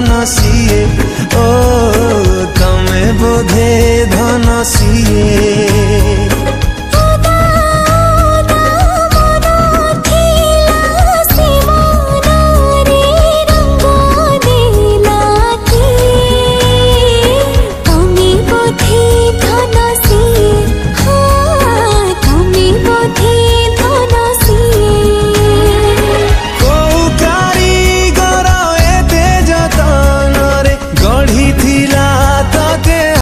धन सिए ओ तमें बोधे धन सिए